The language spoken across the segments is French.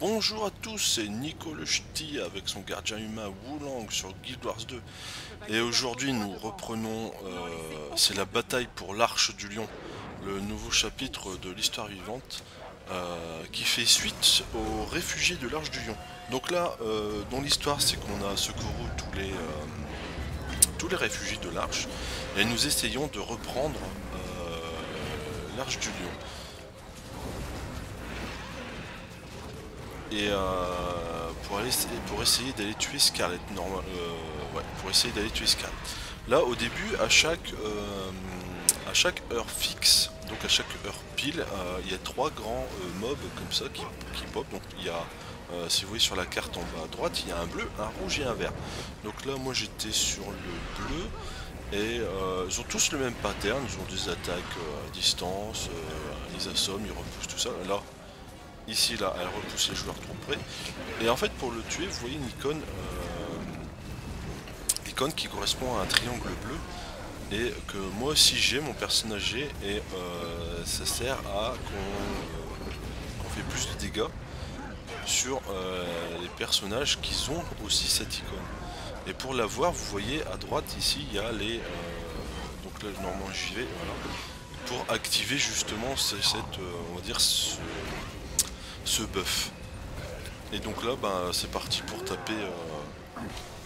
Bonjour à tous, c'est Nico le avec son gardien humain Wulang sur Guild Wars 2 et aujourd'hui nous reprenons, euh, c'est la bataille pour l'Arche du Lion, le nouveau chapitre de l'histoire vivante euh, qui fait suite aux réfugiés de l'Arche du Lion. Donc là, euh, dans l'histoire, c'est qu'on a secouru tous les, tous les réfugiés de l'Arche et nous essayons de reprendre l'Arche du Lion. et euh, pour, pour essayer d'aller tuer Scarlet. Normal, euh, ouais, pour essayer d'aller tuer Scarlet. Là, au début, à chaque, euh, à chaque heure fixe, donc à chaque heure pile, il y a trois grands mobs comme ça qui, qui pop. Donc il y a, si vous voyez sur la carte en bas à droite, il y a un bleu, un rouge et un vert. Donc là, moi j'étais sur le bleu. Et ils ont tous le même pattern, ils ont des attaques à distance, ils assomment, ils repoussent tout ça. Là, Ici, là, elle repousse les joueurs trop près. Et en fait, pour le tuer, vous voyez une icône, euh, qui correspond à un triangle bleu. Et que moi aussi j'ai, mon personnage j'ai, et euh, ça sert à qu'on fait plus de dégâts sur euh, les personnages qui ont aussi cette icône. Et pour l'avoir, vous voyez à droite ici, il y a les... donc là, normalement j'y vais, voilà. Pour activer justement cette, on va dire, ce, ce buff. Et donc là, ben, c'est parti pour taper euh,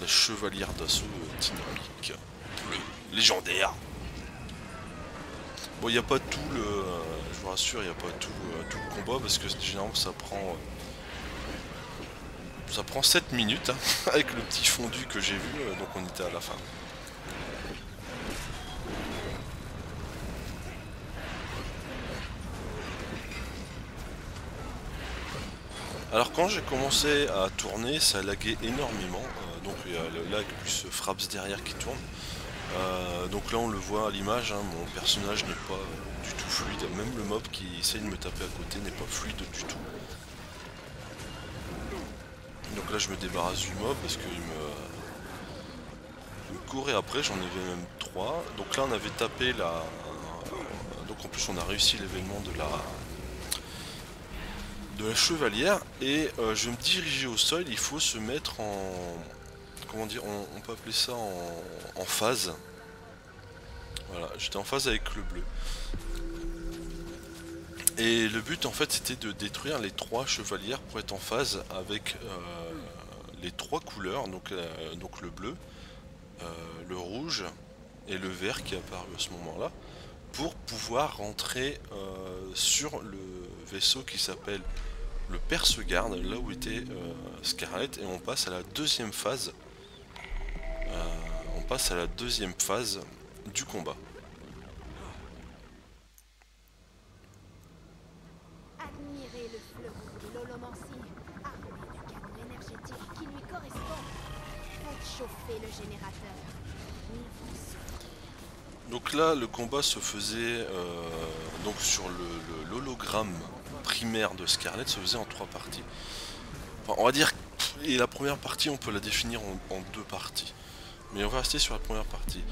la chevalière d'assaut dynamique. légendaire. Bon, il n'y a pas tout le... Euh, je vous rassure, il n'y a pas euh, tout le combat parce que généralement ça prend... ça prend 7 minutes hein, avec le petit fondu que j'ai vu, donc on était à la fin. Alors quand j'ai commencé à tourner, ça laguait énormément. Euh, donc il y a le lag plus Fraps derrière qui tourne. Euh, donc là on le voit à l'image, hein, mon personnage n'est pas du tout fluide. Même le mob qui essaye de me taper à côté n'est pas fluide du tout. Donc là je me débarrasse du mob parce qu'il me... me courait après, j'en avais même 3. Donc là on avait tapé la... Donc en plus on a réussi l'événement de la de la chevalière et euh, je vais me diriger au sol, il faut se mettre en... Comment dire on, peut appeler ça en, phase. Voilà, j'étais en phase avec le bleu. Et le but en fait c'était de détruire les trois chevalières pour être en phase avec euh, les trois couleurs, donc, euh, donc le bleu, le rouge et le vert qui est apparu à ce moment là, pour pouvoir rentrer sur le vaisseau qui s'appelle le perce-garde, là où était euh, Scarlett, et on passe à la deuxième phase. Euh, on passe à la deuxième phase du combat. Admirez le fleuron de l'holomancie, armé du canon énergétique qui lui correspond. Le générateur. Donc là, le combat se faisait euh, donc sur l'hologramme primaire de Scarlet se faisait en trois parties. on va dire et la première partie, on peut la définir en, deux parties. Mais on va rester sur la première partie.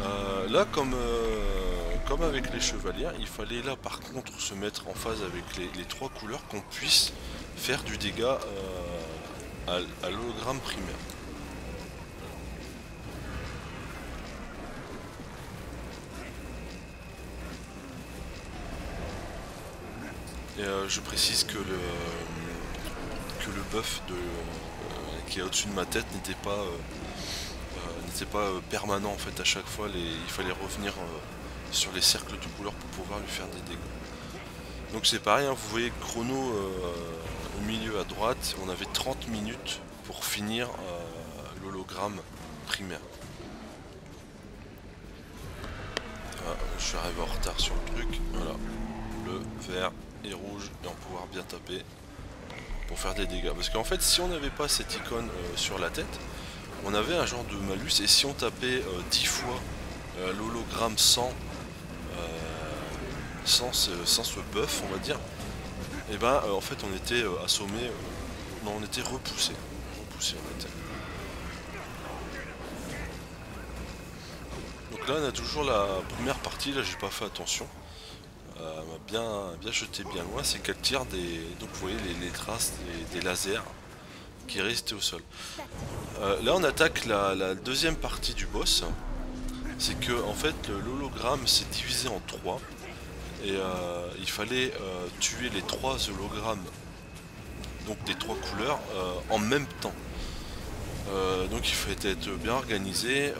Euh, là, comme, euh, comme avec les chevaliers, il fallait là par contre se mettre en phase avec les, trois couleurs qu'on puisse faire du dégât à l'hologramme primaire. Et euh, je précise que le, que le buff de, euh, qui est au-dessus de ma tête n'était pas, euh, n'était pas permanent en fait à chaque fois, il fallait revenir sur les cercles de couleur pour pouvoir lui faire des dégâts. Donc c'est pareil, hein, vous voyez chrono au milieu à droite, on avait 30 minutes pour finir l'hologramme primaire. Ah, je suis arrivé en retard sur le truc, voilà, bleu, vert, et rouge et en pouvoir bien taper pour faire des dégâts. Parce qu'en fait, si on n'avait pas cette icône euh, sur la tête, on avait un genre de malus et si on tapait 10 euh, fois euh, l'hologramme sans, sans ce, sans, ce, buff, on va dire, et eh ben en fait on était assommé, non on était repoussé, si on. Donc là on a toujours la première partie, là j'ai pas fait attention. Euh, bien, bien jeté bien loin, c'est qu'elle tire des. Donc vous voyez les, traces des, lasers qui restent au sol. Euh, là on attaque la, deuxième partie du boss. C'est que en fait l'hologramme s'est divisé en trois. Et euh, il fallait tuer les trois hologrammes donc des trois couleurs en même temps. Donc il fallait être bien organisé,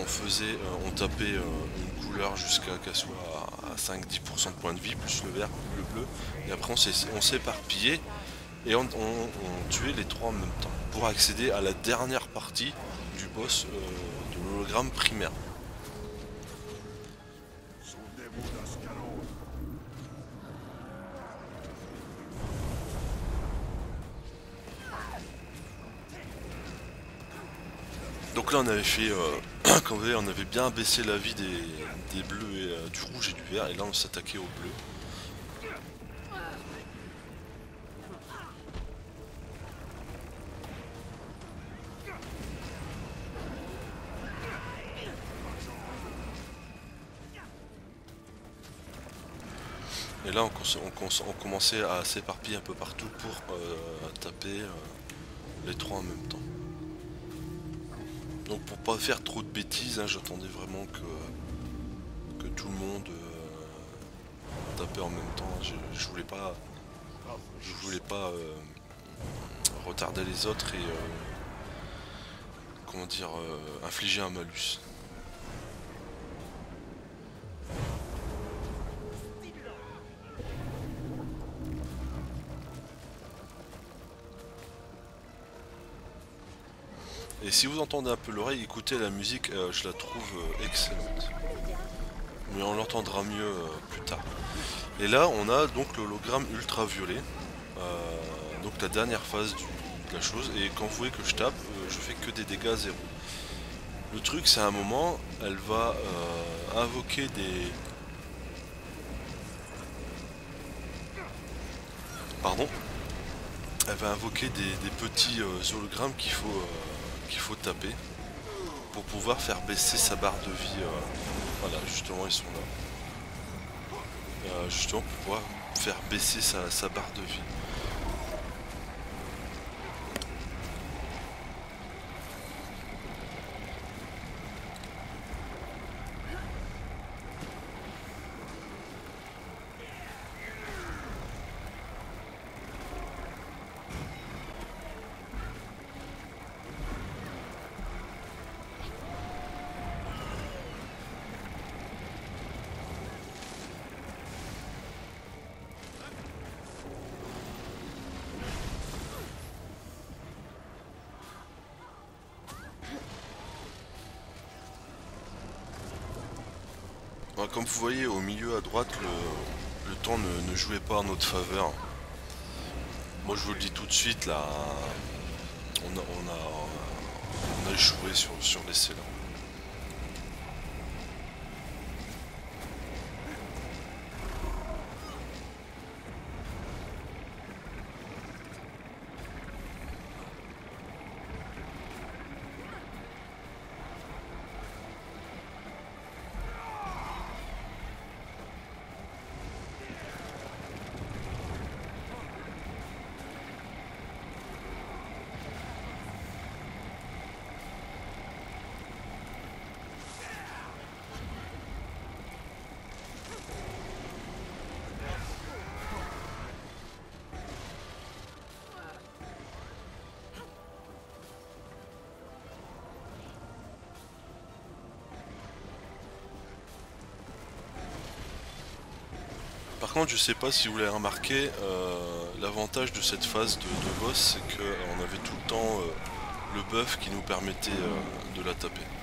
on faisait, on tapait une couleur jusqu'à qu'elle soit 5-10% de points de vie, plus le vert, plus le bleu. Et après on s'éparpillait et on, tuait les trois en même temps pour accéder à la dernière partie du boss euh, de l'hologramme primaire. Donc là on avait fait, euh, vous voyez, on avait bien baissé la vie des, bleus et euh, du rouge et du vert et là on s'attaquait au bleu. Et là on, commençait à s'éparpiller un peu partout pour euh, taper euh, les trois en même temps. Donc pour pas faire trop de bêtises, hein, j'attendais vraiment que tout le monde euh, taper en même temps. Je, voulais pas, je voulais pas euh, retarder les autres et euh, comment dire infliger un malus. Et si vous entendez un peu l'oreille, écoutez la musique, je la trouve excellente mais on l'entendra mieux euh, plus tard. Et là, on a donc l'hologramme ultraviolet, euh, donc la dernière phase de la chose. Et quand vous voyez que je tape, euh, je fais que des dégâts zéro. Le truc, c'est à un moment, elle va invoquer des... Pardon Elle va invoquer des, petits hologrammes qu'il faut, qu'il faut taper pour pouvoir faire baisser sa barre de vie voilà, justement, ils sont là. Euh, justement, pour pouvoir faire baisser sa barre de vie. Comme vous voyez au milieu à droite, le, temps ne, jouait pas en notre faveur. Moi je vous le dis tout de suite, on a, échoué sur, sur l'essai. Par contre, je sais pas si vous l'avez remarqué, euh, l'avantage de cette phase de, boss, c'est qu'on euh, avait tout le temps euh, le buff qui nous permettait de la taper.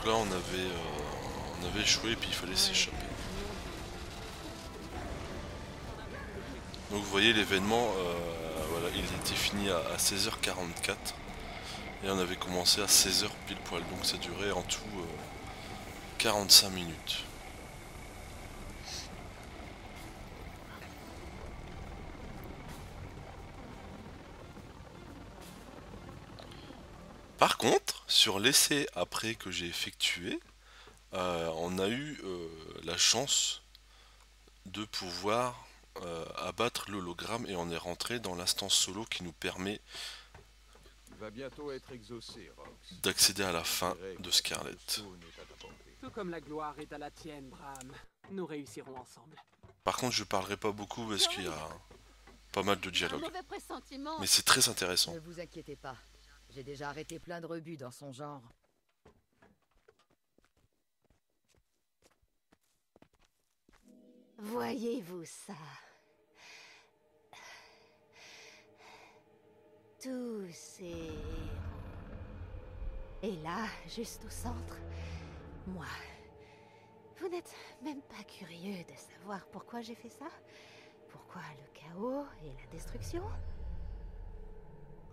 Donc là, on avait, euh, on avait échoué et puis il fallait s'échapper. Donc vous voyez l'événement, euh, voilà, il était fini à, 16h44 et on avait commencé à 16h pile poil, donc ça durait en tout 45 euh, minutes. Par contre, sur l'essai après que j'ai effectué, euh, on a eu euh, la chance de pouvoir euh, abattre l'hologramme et on est rentré dans l'instance solo qui nous permet d'accéder à la fin de Scarlett. Tout comme la gloire est à la tienne, Bram. Nous réussirons ensemble. Par contre, je parlerai pas beaucoup parce qu'il y a pas mal de dialogue. Mais c'est très intéressant. Ne vous inquiétez pas. J'ai déjà arrêté plein de rebuts dans son genre. Voyez-vous ça? Tous ces... Et là, juste au centre, moi. Vous n'êtes même pas curieux de savoir pourquoi j'ai fait ça? Pourquoi le chaos et la destruction?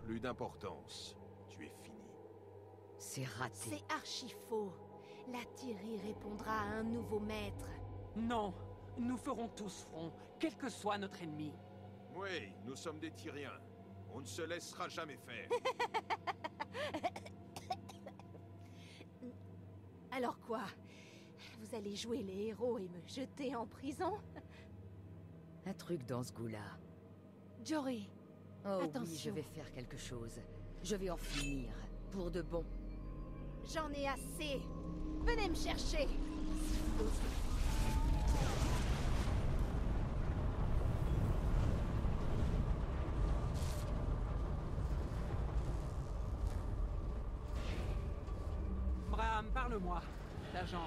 Plus d'importance. C'est raté. C'est archi faux. La Thierry répondra à un nouveau maître. Non, nous ferons tous front, quel que soit notre ennemi. Oui, nous sommes des Tyriens. On ne se laissera jamais faire. Alors quoi? Vous allez jouer les héros et me jeter en prison? Un truc dans ce goût-là. Jory, oh attention. Oui, je vais faire quelque chose. Je vais en finir, pour de bon. J'en ai assez. Venez me chercher. Bram, parle-moi. Ta jambe.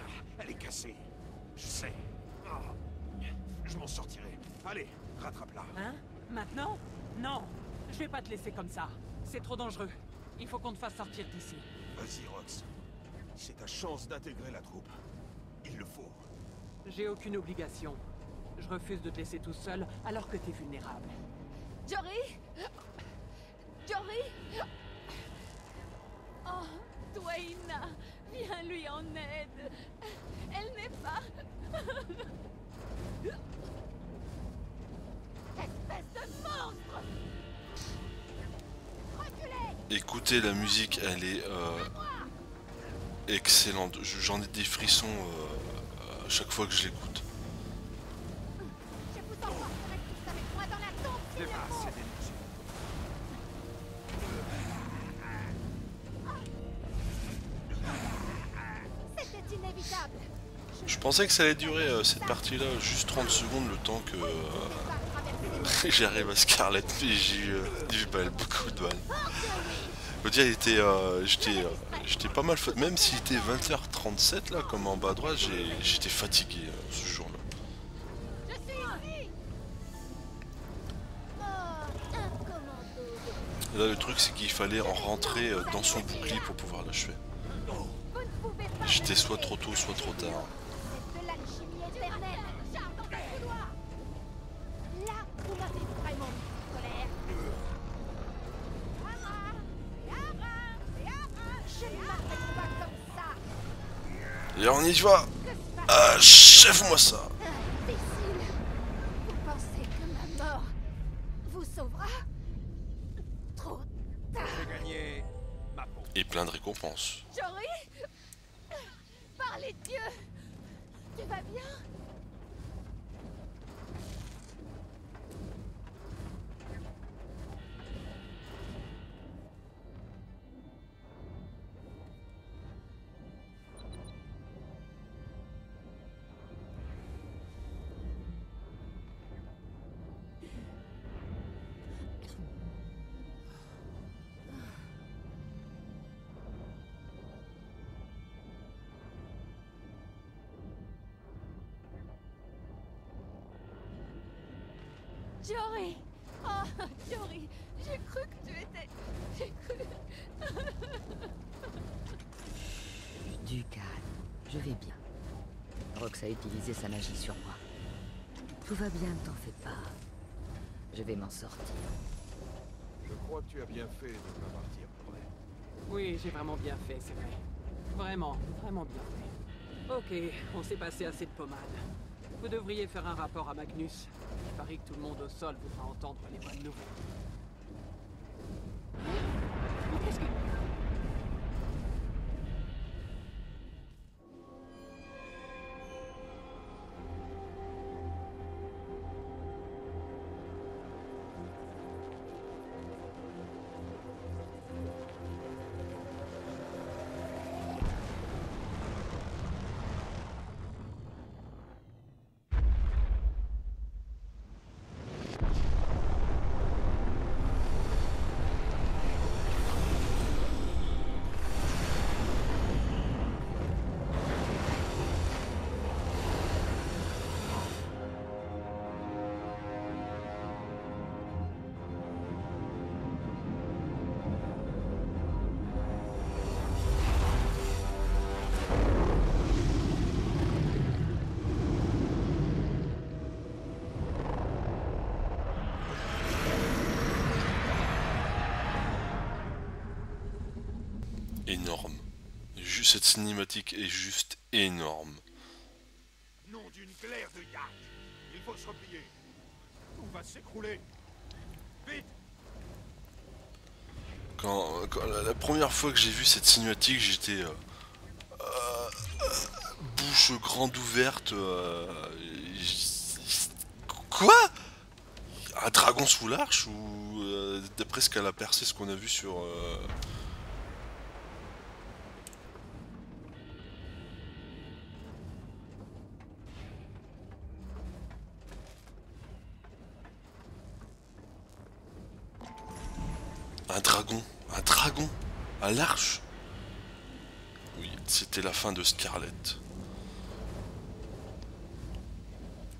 Ah, elle est cassée. Je sais. Ah, je m'en sortirai. Allez, rattrape-la. Hein? Maintenant? Non Je vais pas te laisser comme ça. C'est trop dangereux. Il faut qu'on te fasse sortir d'ici. Vas-y, Rox. C'est ta chance d'intégrer la troupe. Il le faut. J'ai aucune obligation. Je refuse de te laisser tout seul alors que t'es vulnérable. Jory Jory Oh, Dwayne Viens lui en aide Elle n'est pas... Écoutez, la musique, elle est euh, excellente. J'en ai des frissons euh, chaque fois que je l'écoute. Je pensais que ça allait durer euh, cette partie-là juste 30 secondes, le temps que j'arrive à Scarlett, mais j'ai eu mal, beaucoup de mal. Je veux dire, euh, j'étais, euh, j'étais pas mal fatigué. Même s'il était 20h37 là, comme en bas à droite, j'étais fatigué euh, ce jour-là. Là, le truc, c'est qu'il fallait en rentrer dans son bouclier pour pouvoir l'achever. J'étais soit trop tôt, soit trop tard. Et on y va Achève-moi ça Vous pensez que ma mort vous sauvera Trop tard gagné ma peau. Et plein de récompenses. Jory Parlez Dieu Tu vas bien? Jory Oh, Jory J'ai cru que tu étais... J'ai cru... Je vais bien. Rox a utilisé sa magie sur moi. Tout va bien, ne t'en fais pas. Je vais m'en sortir. Je crois que tu as bien fait de ne pas partir pour elle. Oui, j'ai vraiment bien fait, c'est vrai. Vraiment, vraiment bien fait. Ok, on s'est passé assez de pommade. Vous devriez faire un rapport à Magnus. Je parie que tout le monde au sol voudra entendre les bonnes nouvelles. Qu'est-ce que... Énorme. Juste cette cinématique est juste énorme. Nom d'une glaire de Il faut se replier. Tout va s'écrouler. Vite Quand, quand- la, la première fois que j'ai vu cette cinématique, j'étais euh, euh, bouche grande ouverte. euh, quoi? Un dragon sous l'arche ou euh, d'après ce qu'elle a percé, ce qu'on a vu sur Un dragon Un dragon À l'arche Oui, c'était la fin de Scarlet.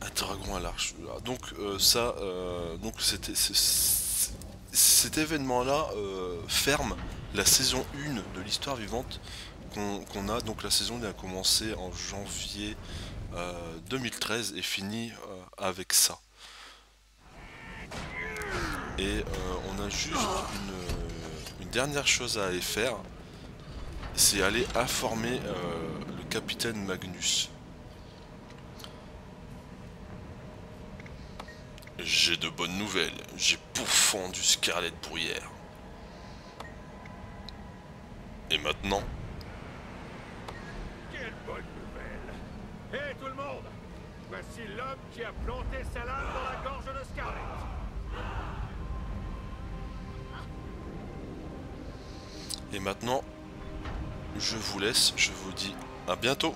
Un dragon à l'arche. Ah, Donc euh, ça, euh, donc c'était cet événement-là euh, ferme la saison 1 de l'histoire vivante qu'on a. Donc la saison a commencé en janvier euh, 2013 et finit avec ça. Et euh, on a juste une, une dernière chose à aller faire, c'est aller informer euh, le capitaine Magnus. J'ai de bonnes nouvelles, j'ai pourfendu Scarlet Bruyère. Et maintenant, Quelle bonne nouvelle. Hé tout le monde. Voici l'homme qui a planté sa lame dans la gorge de Scarlet et maintenant, je vous laisse, je vous dis à bientôt.